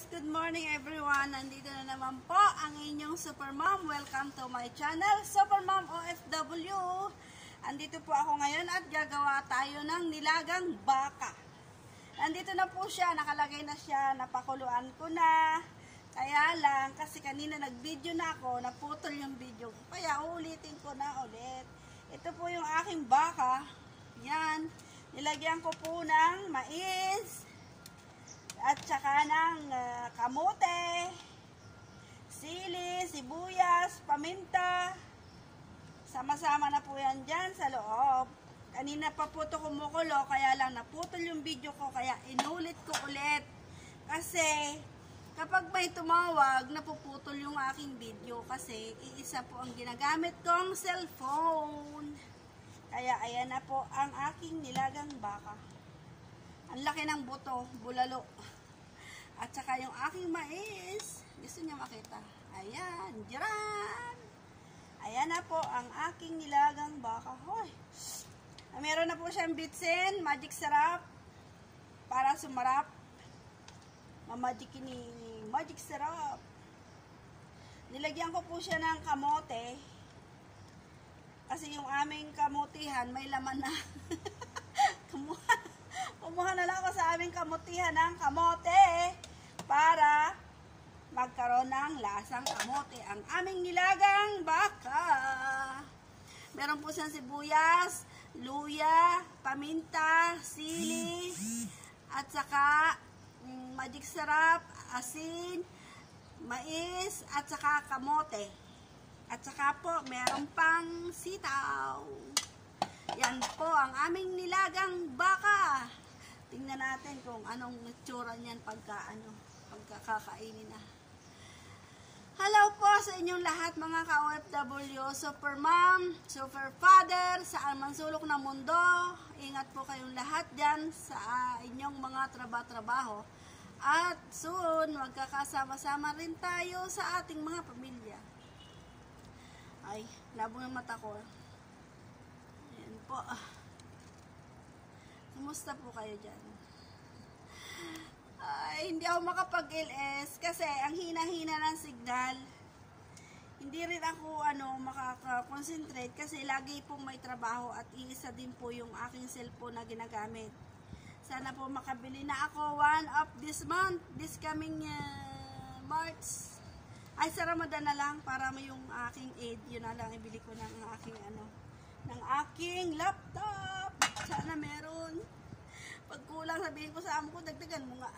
guys! Good morning everyone! Nandito na naman po ang inyong Super Mom. Welcome to my channel, Super Mom OFW. Andito po ako ngayon at gagawa tayo ng nilagang baka. Nandito na po siya, nakalagay na siya, napakuluan ko na. Kaya lang, kasi kanina nag-video na ako, naputol yung video ko. Kaya ulitin ko na ulit. Ito po yung aking baka. Yan. Nilagyan ko po ng mais, at saka ng uh, kamote, sili, sibuyas, paminta. Sama-sama na po yan dyan sa loob. Kanina pa po ito kumukulo, kaya lang naputol yung video ko, kaya inulit ko ulit. Kasi, kapag may tumawag, napuputol yung aking video kasi iisa po ang ginagamit kong cellphone. Kaya ayan na po ang aking nilagang baka. Ang laki ng buto, bulalo. At saka yung aking mais. Gusto niya makita. Ayan, jiran! Ayan na po ang aking nilagang baka. Hoy! Meron na po siyang bitsin, magic sarap, para sumarap. Mamagic ni magic sarap. Nilagyan ko po siya ng kamote. Kasi yung aming kamutihan, may laman na. Kumuha kumuha na lang ako sa aming kamutihan ng kamote para magkaroon ng lasang kamote. Ang aming nilagang baka. Meron po siyang sibuyas, luya, paminta, sili, at saka mm, magic sarap, asin, mais, at saka kamote. At saka po, meron pang sitaw. Yan po ang aming nilagang baka. Natin kung anong itsura niyan pagka ano, pagkakakainin na. Hello po sa inyong lahat mga ka-OFW, super mom, super father, saan man sulok ng mundo. Ingat po kayong lahat dyan sa inyong mga trabaho-trabaho. At soon, magkakasama-sama rin tayo sa ating mga pamilya. Ay, labo ng mata ko. Ayan po. Kumusta po kayo dyan? Ay, hindi ako makapag-LS kasi ang hina-hina ng signal. Hindi rin ako ano, makaka-concentrate kasi lagi pong may trabaho at iisa din po yung aking cellphone na ginagamit. Sana po makabili na ako one of this month, this coming uh, March. Ay, sa Ramadan na lang para may yung aking aid. Yun na lang, ibili ko ng aking ano, ng aking laptop. Sana meron. Sabihin ko sa amo ko, dagdagan mo nga.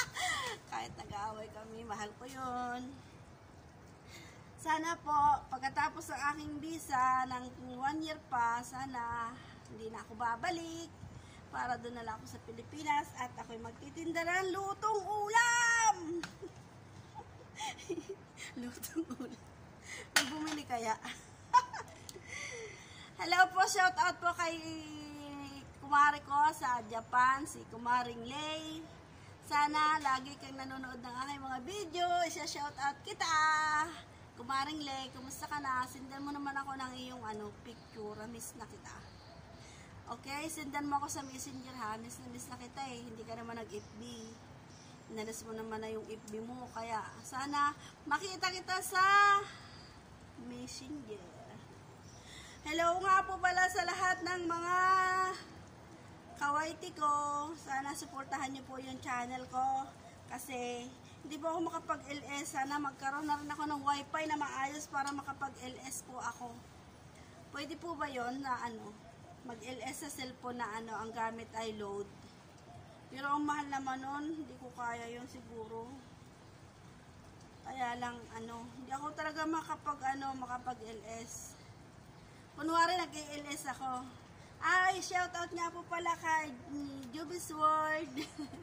Kahit nag-aaway kami, mahal ko yun. Sana po, pagkatapos ng aking visa, ng one year pa, sana hindi na ako babalik para doon na lang ako sa Pilipinas at ako'y magtitinda ng lutong ulam. lutong ulam. May bumili kaya. Hello po, shout out po kay kumari ko sa Japan, si Kumaring Lay. Sana lagi kang nanonood ng aking mga video, isa shout out kita. Kumaring Lay, kumusta ka na? Sindan mo naman ako ng iyong ano, picture, miss na kita. Okay, sindan mo ako sa messenger ha, miss na miss na kita eh, hindi ka naman nag-FB. Inalas mo naman na yung FB mo, kaya sana makita kita sa messenger. Hello nga po pala sa lahat ng mga kawaiti ko. Sana suportahan niyo po yung channel ko. Kasi hindi po ako makapag-LS. Sana magkaroon na rin ako ng wifi na maayos para makapag-LS po ako. Pwede po ba yon na ano, mag-LS sa cellphone na ano, ang gamit ay load. Pero ang mahal naman nun, hindi ko kaya yon siguro. Kaya lang, ano, hindi ako talaga makapag, ano, makapag-LS. Kunwari, nag-LS ako. Ay, shoutout nga po pala kay Jubis World,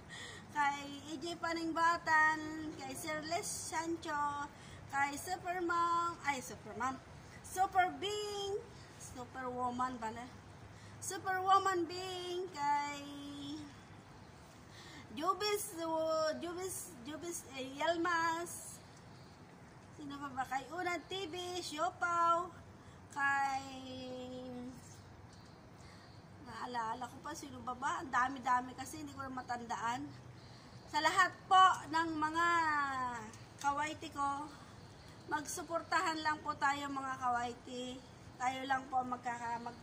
kay EJ Paningbatan, kay Sir Les Sancho, kay Supermom, ay Supermom, Super Bing, Superwoman pala, Superwoman Bing, kay Jubis, Jubis, Jubis eh, Yelmas, sino pa ba? Kay Unad TV, Siopaw, kay Naalala ko pa sino ba ba? Ang dami-dami kasi hindi ko na matandaan. sa lahat po ng mga kawaiti ko, magsuportahan lang po tayo mga kawaiti. Tayo lang po magkaka, mag,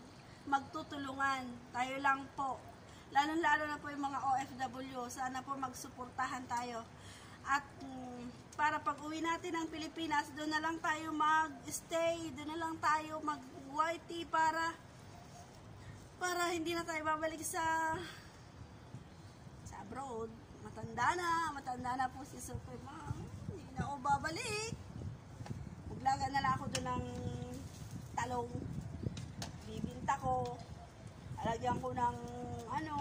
magtutulungan. Tayo lang po. Lalo-lalo na po yung mga OFW. Sana po magsuportahan tayo. At mm, para pag uwi natin ng Pilipinas, doon na lang tayo mag-stay, doon na lang tayo mag-YT para para hindi na tayo babalik sa sa abroad. Matanda na, matanda na po si Superman. Hindi na ako babalik. Maglaga na lang ako doon ng talong. Bibinta ko. Alagyan ko ng ano,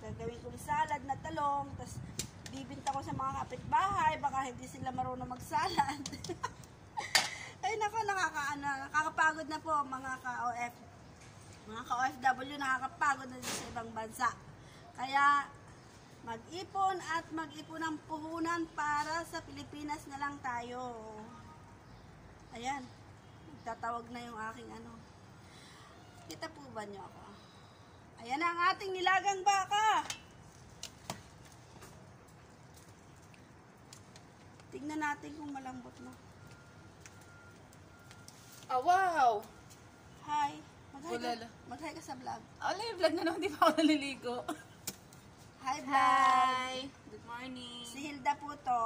gagawin ko ng salad na talong. Tapos bibinta ko sa mga kapitbahay. Baka hindi sila marunong magsalad. Ay nako, nakakaano, nakakapagod na po mga ka-OF. Mga ka-OFW nakakapagod na sa ibang bansa. Kaya mag-ipon at mag-ipon ng puhunan para sa Pilipinas na lang tayo. Ayan. Tatawag na yung aking ano. Kita po ba niyo ako? Ayan ang ating nilagang baka. Tingnan natin kung malambot na. Oh, wow! Hi. Mag-hi ka, Bulalo. mag-hi ka sa vlog. Wala yung vlog na naman, di pa ako naliligo. Hi, vlog. Good morning! Si Hilda po to.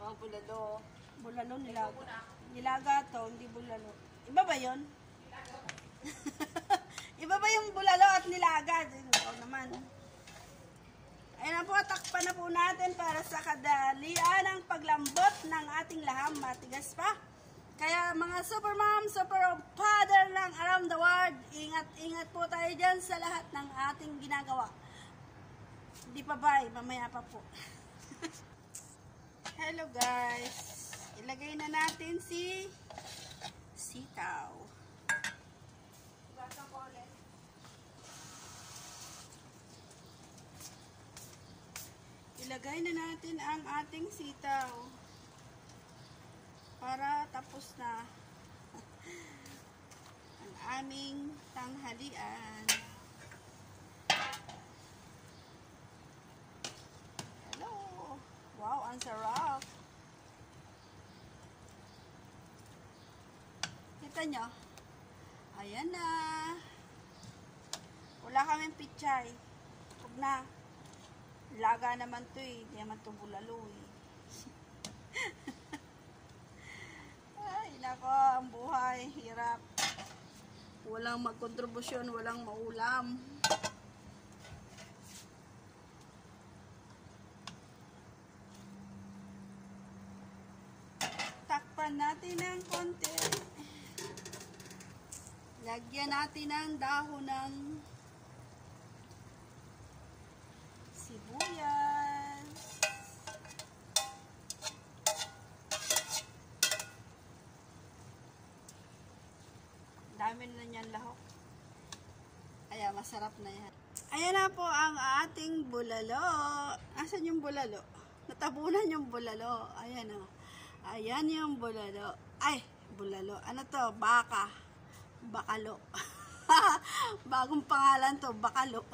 Mga bulalo. Bulalo nilaga. Nilaga to, hindi bulalo. Iba ba yon? Iba ba yung bulalo at nilaga? Ikaw naman. Ayun na po, takpan na po natin para sa kadalian ng paglambot ng ating laham. Matigas pa. Kaya mga super mom, super father lang around the world, ingat-ingat po tayo dyan sa lahat ng ating ginagawa. Hindi pa bye, mamaya pa po. Hello guys. Ilagay na natin si sitaw. Ilagay na natin ang ating sitaw. Para tapos na aming tanghalian. Hello. Wow, ang sarap. Kita nyo? Ayan na. Wala kaming pichay. Huwag na. Laga naman to eh. Hindi naman to bulalo eh. Ay, nako, ang buhay. Walang magkontribusyon, walang maulam. Takpan natin ng konti. Lagyan natin ng dahon ng sibuyas. Dami na niyan lahok. Kaya masarap na yan. Ayan na po ang ating bulalo. Asan yung bulalo? Natabunan yung bulalo. Ayan o. Ayan yung bulalo. Ay, bulalo. Ano to? Baka. Bakalo. Bagong pangalan to, Bakalo.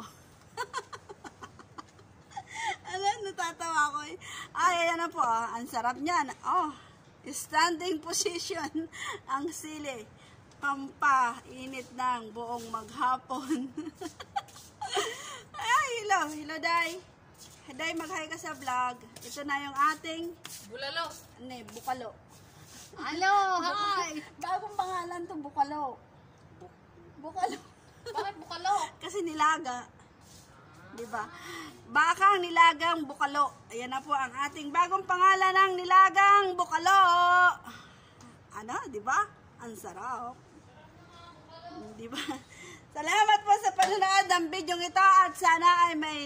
ano, natatawa ko eh. Ay, ayan na po. Ang sarap niyan. Oh, standing position ang sili. Pampa, init ng buong maghapon. Ay, hello. Hello, Day. Day, mag-hi ka sa vlog. Ito na yung ating, Bulalo! ano eh, bukalo. Hello! Hi! Bagong pangalan to, bukalo. Bukalo. Bakit bukalo? Kasi nilaga. 'Di ba? Bakang nilagang bukalo. Ayan na po ang ating bagong pangalan ng nilagang bukalo. Ano, 'di ba? Ang sarap. 'Di ba? Salamat po sa panonood ng video ito at sana ay may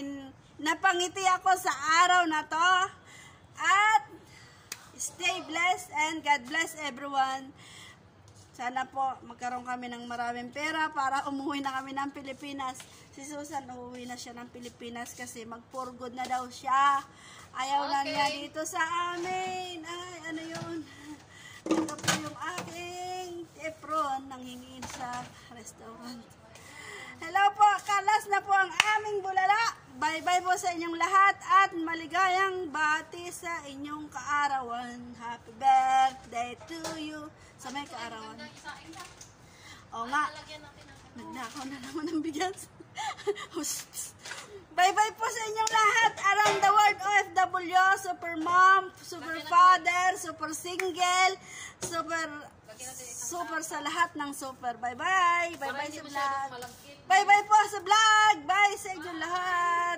napangiti ako sa araw na to. At stay blessed and God bless everyone. Sana po magkaroon kami ng maraming pera para umuwi na kami ng Pilipinas. Si Susan uuwi na siya ng Pilipinas kasi mag-for good na daw siya. Ayaw lang Okay. niya dito sa amin. Ay, ano yun? Ito po yung aking tefron nang hingin sa restaurant. Hello po, kalas na po ang aming bulala. Bye-bye po sa inyong lahat at maligayang bati sa inyong kaarawan. Happy birthday to you. Sa may kaarawan. O nga, nagnakaw na naman ng bigas. Bye-bye po sa inyong lahat around the world OFW, super mom, super father, super single, super super sa lahat ng super. Bye-bye. Bye-bye sa vlog. Bye-bye po sa vlog. Bye sa inyong lahat.